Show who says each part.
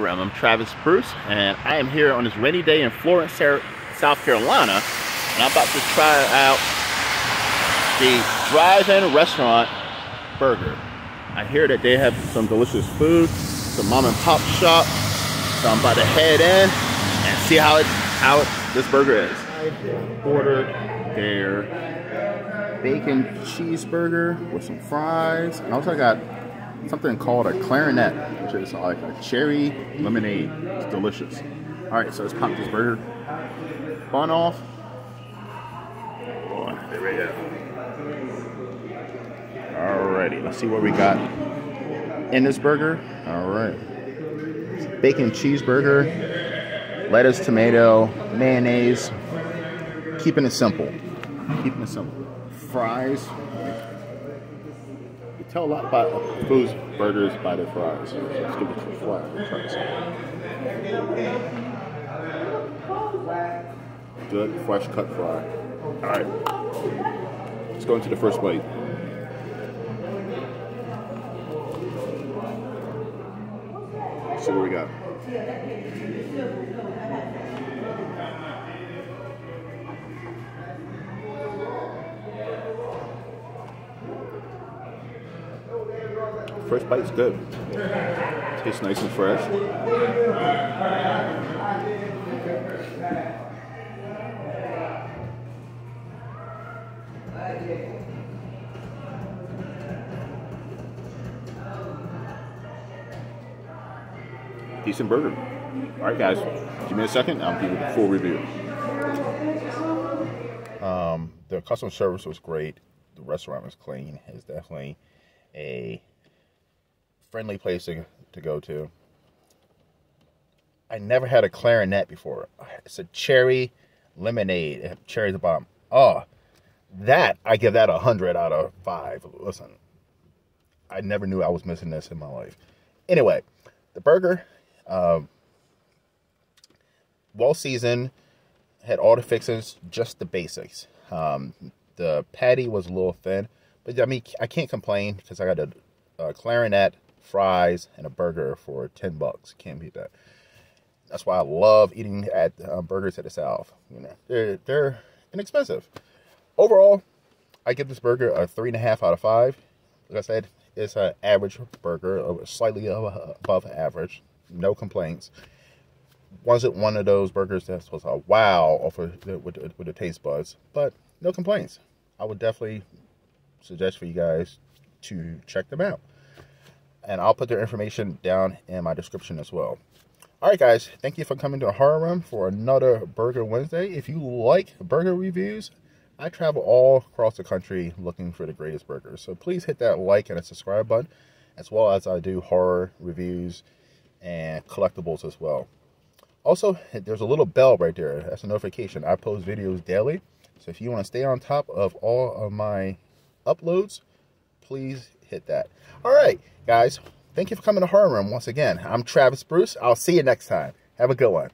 Speaker 1: Realm. I'm Travis Bruce, and I am here on this rainy day in Florence, South Carolina, and I'm about to try out the drive-in restaurant burger. I hear that they have some delicious food, some mom and pop shop, so I'm about to head in and see how it how it, this burger is. I ordered their bacon cheeseburger with some fries, and also I got something called a clarinet, which is like a cherry lemonade. It's delicious. All right, so let's pop this burger bun off. Oh, there we go. Alrighty, let's see what we got in this burger. All right, bacon cheeseburger, lettuce, tomato, mayonnaise. Keeping it simple. Keeping it simple. Fries, tell a lot about foods burgers by their fries. Let's give it a and Good fresh cut fry. All right, let's go into the first bite. see what we got. First bite's good. Tastes nice and fresh. Decent burger. All right, guys. Give me a second. I'll give you the full review. Um, the customer service was great. The restaurant was clean. It's definitely a friendly place to, to go to. I never had a clarinet before. It's a cherry lemonade. Cherry the bottom. Oh, that I give that a hundred out of five. Listen, I never knew I was missing this in my life. Anyway, the burger, um, well seasoned, had all the fixings, just the basics. Um, the patty was a little thin, but I mean I can't complain because I got a, a clarinet fries, and a burger for 10 bucks. Can't beat that. That's why I love eating at uh, Burgers at the South. You know, they're, they're inexpensive. Overall, I give this burger a three and a half out of five. Like I said, it's an average burger, slightly above average. No complaints. Wasn't one of those burgers that was a wow with, with, with the taste buds, but no complaints. I would definitely suggest for you guys to check them out and I'll put their information down in my description as well. All right, guys, thank you for coming to Horror Realm for another Burger Wednesday. If you like burger reviews, I travel all across the country looking for the greatest burgers. So please hit that like and a subscribe button, as well as I do horror reviews and collectibles as well. Also, there's a little bell right there. That's a notification. I post videos daily. So if you want to stay on top of all of my uploads, please hit that. All right, guys. Thank you for coming to Horror Realm once again. I'm Travis Bruce. I'll see you next time. Have a good one.